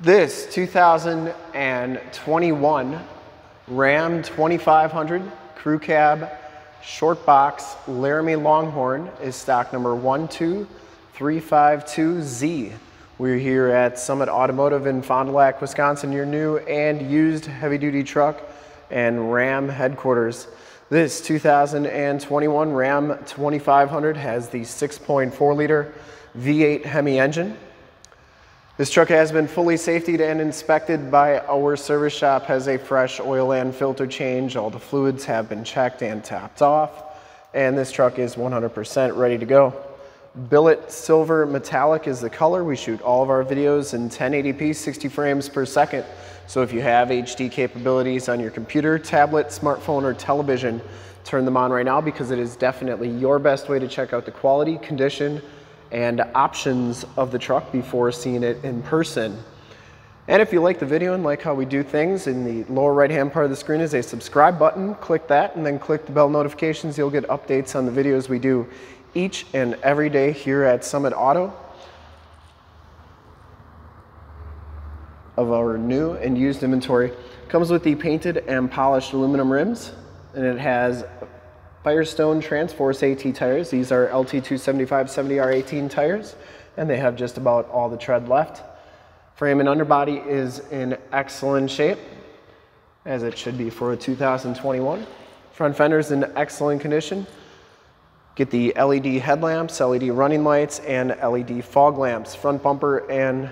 This 2021 Ram 2500 Crew Cab Short Box Laramie Longhorn is stock number 12352Z. We're here at Summit Automotive in Fond du Lac, Wisconsin, your new and used heavy duty truck and Ram headquarters. This 2021 Ram 2500 has the 6.4 liter V8 Hemi engine. This truck has been fully safetied and inspected by our service shop, has a fresh oil and filter change. All the fluids have been checked and topped off. And this truck is 100% ready to go. Billet Silver Metallic is the color. We shoot all of our videos in 1080p, 60 frames per second. So if you have HD capabilities on your computer, tablet, smartphone, or television, turn them on right now because it is definitely your best way to check out the quality, condition, and options of the truck before seeing it in person. And if you like the video and like how we do things, in the lower right hand part of the screen is a subscribe button. Click that and then click the bell notifications. You'll get updates on the videos we do each and every day here at Summit Auto of our new and used inventory. Comes with the painted and polished aluminum rims and it has Firestone Transforce AT tires. These are LT275 70R18 tires, and they have just about all the tread left. Frame and underbody is in excellent shape, as it should be for a 2021. Front fender is in excellent condition. Get the LED headlamps, LED running lights, and LED fog lamps. Front bumper and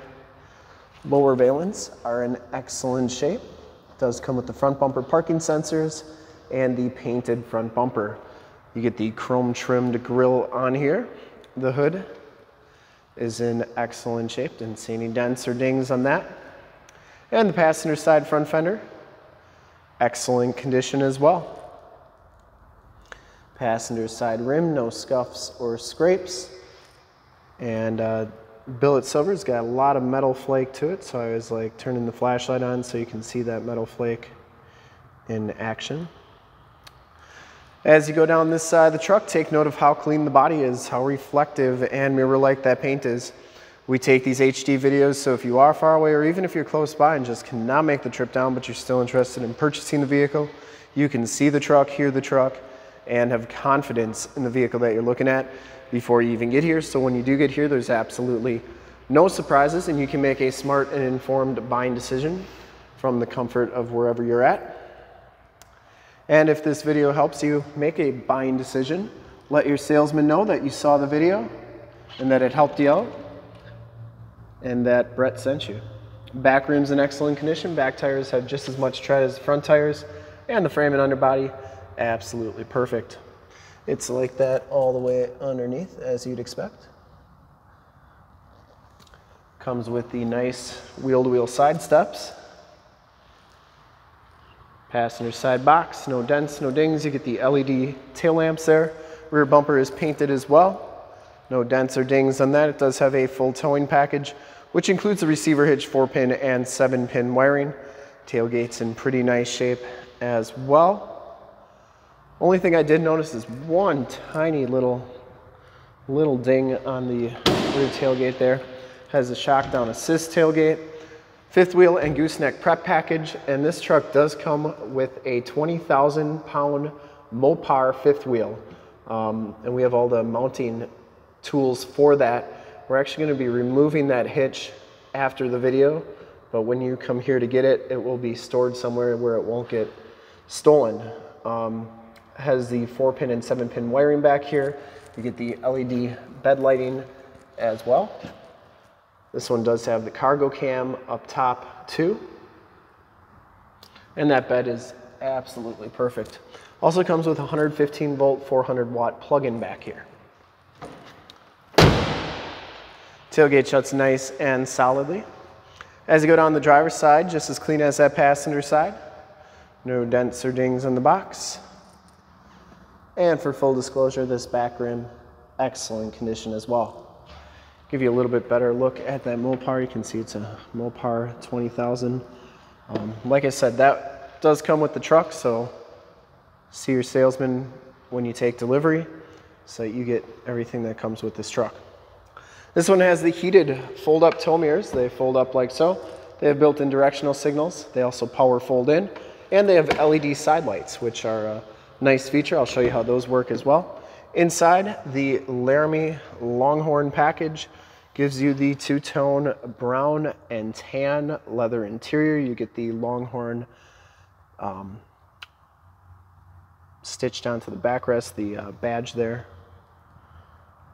lower valance are in excellent shape. It does come with the front bumper parking sensors, and the painted front bumper. You get the chrome trimmed grille on here. The hood is in excellent shape. Didn't see any dents or dings on that. And the passenger side front fender, excellent condition as well. Passenger side rim, no scuffs or scrapes. And uh, billet silver's got a lot of metal flake to it, so I was like turning the flashlight on so you can see that metal flake in action. As you go down this side of the truck, take note of how clean the body is, how reflective and mirror-like that paint is. We take these HD videos, so if you are far away or even if you're close by and just cannot make the trip down, but you're still interested in purchasing the vehicle, you can see the truck, hear the truck, and have confidence in the vehicle that you're looking at before you even get here. So when you do get here, there's absolutely no surprises and you can make a smart and informed buying decision from the comfort of wherever you're at. And if this video helps you make a buying decision, let your salesman know that you saw the video and that it helped you out and that Brett sent you. Back rim's in excellent condition. Back tires have just as much tread as the front tires and the frame and underbody, absolutely perfect. It's like that all the way underneath as you'd expect. Comes with the nice wheel-to-wheel -wheel side steps Passenger side box, no dents, no dings. You get the LED tail lamps there. Rear bumper is painted as well. No dents or dings on that. It does have a full towing package, which includes the receiver hitch, four pin and seven pin wiring. Tailgate's in pretty nice shape as well. Only thing I did notice is one tiny little, little ding on the rear tailgate there. Has a shock down assist tailgate fifth wheel and gooseneck prep package. And this truck does come with a 20,000 pound Mopar fifth wheel. Um, and we have all the mounting tools for that. We're actually gonna be removing that hitch after the video, but when you come here to get it, it will be stored somewhere where it won't get stolen. Um, has the four pin and seven pin wiring back here. You get the LED bed lighting as well. This one does have the cargo cam up top too. And that bed is absolutely perfect. Also comes with 115 volt, 400 watt plug-in back here. Tailgate shuts nice and solidly. As you go down the driver's side, just as clean as that passenger side. No dents or dings in the box. And for full disclosure, this back rim, excellent condition as well give you a little bit better look at that Mopar. You can see it's a Mopar 20,000. Um, like I said, that does come with the truck, so see your salesman when you take delivery so you get everything that comes with this truck. This one has the heated fold-up tow mirrors. They fold up like so. They have built-in directional signals. They also power fold in. And they have LED side lights, which are a nice feature. I'll show you how those work as well. Inside, the Laramie Longhorn package gives you the two-tone brown and tan leather interior. You get the Longhorn um, stitched onto the backrest, the uh, badge there,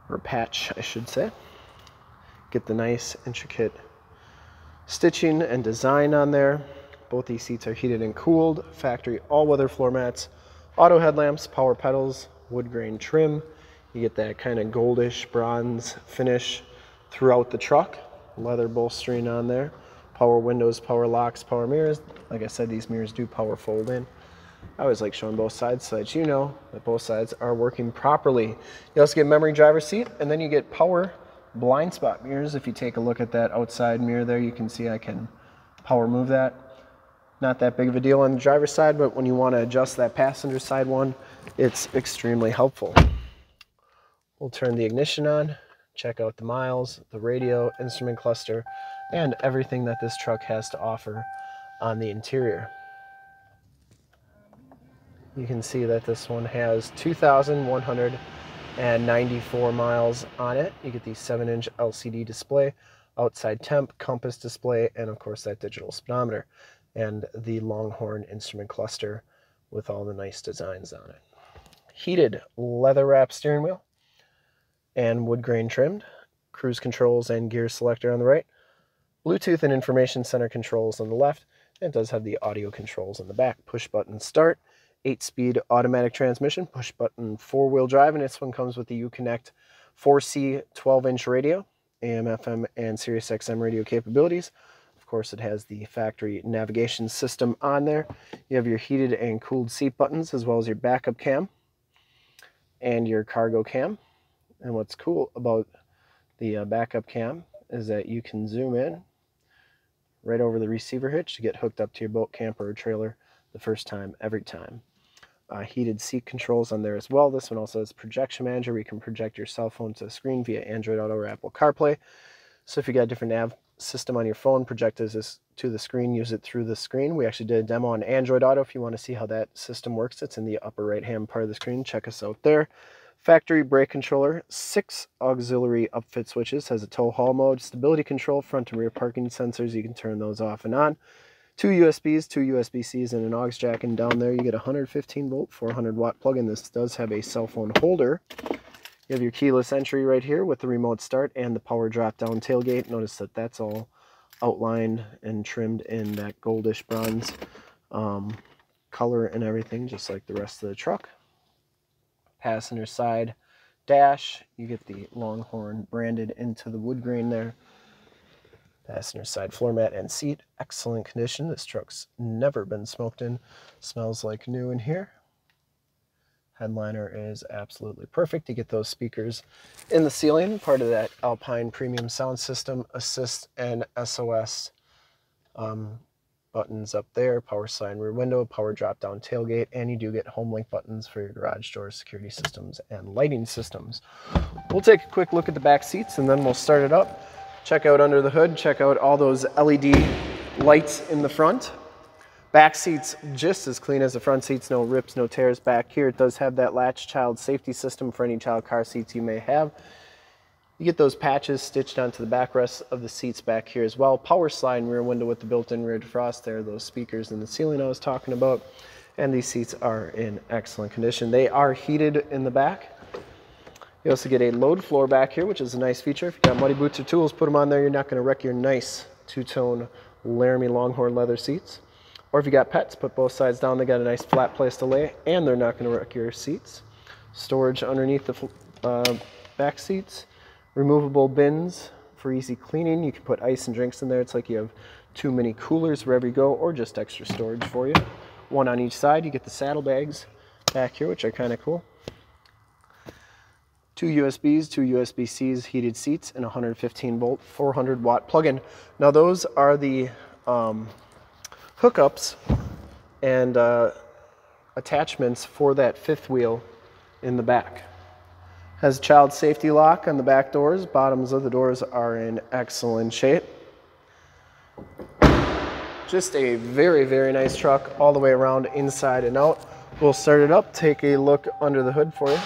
or patch, I should say. Get the nice intricate stitching and design on there. Both these seats are heated and cooled, factory all-weather floor mats, auto headlamps, power pedals, wood grain trim. You get that kind of goldish bronze finish throughout the truck. Leather bolstering on there. Power windows, power locks, power mirrors. Like I said, these mirrors do power fold in. I always like showing both sides so that you know that both sides are working properly. You also get memory driver seat and then you get power blind spot mirrors. If you take a look at that outside mirror there, you can see I can power move that. Not that big of a deal on the driver's side, but when you want to adjust that passenger side one, it's extremely helpful. We'll turn the ignition on, check out the miles, the radio, instrument cluster, and everything that this truck has to offer on the interior. You can see that this one has 2,194 miles on it. You get the 7-inch LCD display, outside temp, compass display, and of course that digital speedometer, and the Longhorn instrument cluster with all the nice designs on it. Heated leather wrap steering wheel and wood grain trimmed, cruise controls and gear selector on the right, Bluetooth and information center controls on the left, and it does have the audio controls on the back. Push button start, 8-speed automatic transmission, push button four-wheel drive, and this one comes with the Uconnect 4C 12-inch radio, AM, FM, and Sirius XM radio capabilities. Of course, it has the factory navigation system on there. You have your heated and cooled seat buttons, as well as your backup cam and your cargo cam. And what's cool about the uh, backup cam is that you can zoom in right over the receiver hitch to get hooked up to your boat, camper, or trailer the first time, every time. Uh, heated seat controls on there as well. This one also has projection manager where you can project your cell phone to the screen via Android Auto or Apple CarPlay. So if you got a different nav system on your phone, project this to the screen, use it through the screen. We actually did a demo on Android Auto. If you want to see how that system works, it's in the upper right hand part of the screen. Check us out there. Factory brake controller, six auxiliary upfit switches, has a tow haul mode, stability control, front and rear parking sensors. You can turn those off and on two USBs, two USB-Cs, and an aux jack. And down there you get a 115 volt, 400 watt plug-in. This does have a cell phone holder. You have your keyless entry right here with the remote start and the power drop-down tailgate. Notice that that's all outlined and trimmed in that goldish bronze um, color and everything, just like the rest of the truck. Passenger side dash, you get the Longhorn branded into the wood grain there. Passenger side floor mat and seat, excellent condition. This truck's never been smoked in. Smells like new in here. Headliner is absolutely perfect. You get those speakers in the ceiling, part of that Alpine premium sound system, assist and SOS um, buttons up there, power slide rear window, power drop down tailgate, and you do get HomeLink buttons for your garage doors, security systems, and lighting systems. We'll take a quick look at the back seats and then we'll start it up. Check out under the hood, check out all those LED lights in the front. Back seats just as clean as the front seats, no rips, no tears back here. It does have that latch child safety system for any child car seats you may have. You get those patches stitched onto the backrest of the seats back here as well. Power slide rear window with the built-in rear defrost there, those speakers in the ceiling I was talking about. And these seats are in excellent condition. They are heated in the back. You also get a load floor back here, which is a nice feature. If you've got muddy boots or tools, put them on there. You're not going to wreck your nice two-tone Laramie Longhorn leather seats. Or if you got pets, put both sides down. They got a nice flat place to lay, and they're not going to wreck your seats. Storage underneath the uh, back seats. Removable bins for easy cleaning. You can put ice and drinks in there. It's like you have too many coolers wherever you go, or just extra storage for you. One on each side. You get the saddlebags back here, which are kind of cool two USBs, two USB-Cs, heated seats, and 115 volt, 400 watt plug-in. Now those are the um, hookups and uh, attachments for that fifth wheel in the back. Has child safety lock on the back doors. Bottoms of the doors are in excellent shape. just a very, very nice truck all the way around inside and out. We'll start it up, take a look under the hood for you.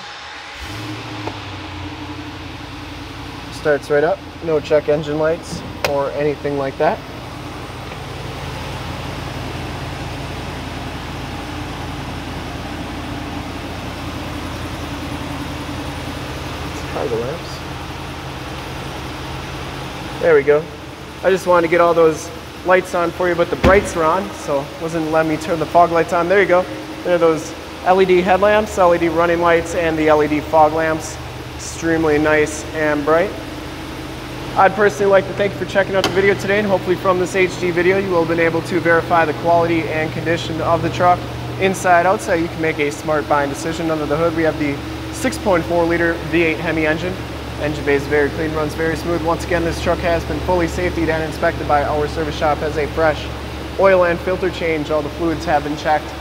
Starts right up, no check engine lights or anything like that. Cargo lamps. There we go. I just wanted to get all those lights on for you, but the brights are on, so wasn't letting me turn the fog lights on. There you go. There are those LED headlamps, LED running lights, and the LED fog lamps. Extremely nice and bright. I'd personally like to thank you for checking out the video today, and hopefully from this HD video, you will have been able to verify the quality and condition of the truck inside, outside. You can make a smart buying decision. Under the hood, we have the 6.4 liter V8 Hemi engine. Engine bay is very clean, runs very smooth. Once again, this truck has been fully safetied and inspected by our service shop as a fresh oil and filter change. All the fluids have been checked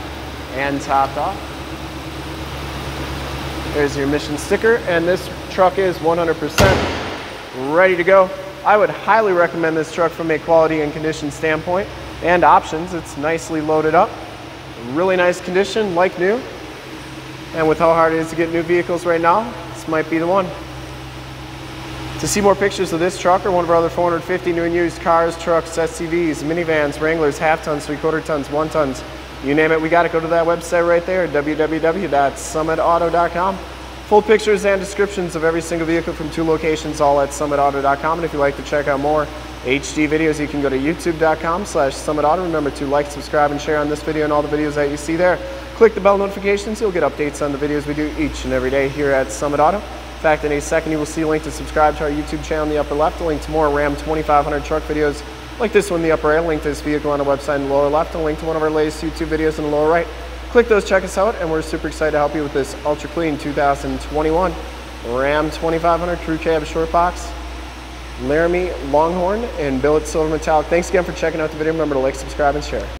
and topped off. There's your emission sticker, and this truck is 100% ready to go. I would highly recommend this truck from a quality and condition standpoint and options. It's nicely loaded up, really nice condition, like new. And with how hard it is to get new vehicles right now, this might be the one. To see more pictures of this truck or one of our other 450 new and used cars, trucks, SUVs, minivans, Wranglers, half tons, three quarter tons, one tons, you name it, we got to go to that website right there, www.summitauto.com. Full pictures and descriptions of every single vehicle from two locations, all at summitauto.com. And if you'd like to check out more HD videos, you can go to youtube.com slash summitauto. Remember to like, subscribe, and share on this video and all the videos that you see there. Click the bell notifications. You'll get updates on the videos we do each and every day here at Summit Auto. In fact, in a second, you will see a link to subscribe to our YouTube channel in the upper left, a link to more Ram 2500 truck videos like this one in the upper right, a link to this vehicle on our website in the lower left, a link to one of our latest YouTube videos in the lower right. Click those, check us out, and we're super excited to help you with this ultra clean 2021 Ram 2500 Crew Cab Short Box, Laramie Longhorn, and Billet Silver Metallic. Thanks again for checking out the video. Remember to like, subscribe, and share.